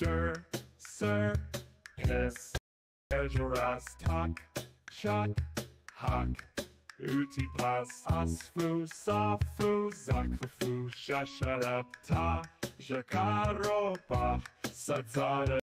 Der, Sir, Piss, Ejuras, Tak, Shak, Hak, Utipas, Asfu, Safu, Zakfu, Shasharap, Ta, Jakaropa, Satzada,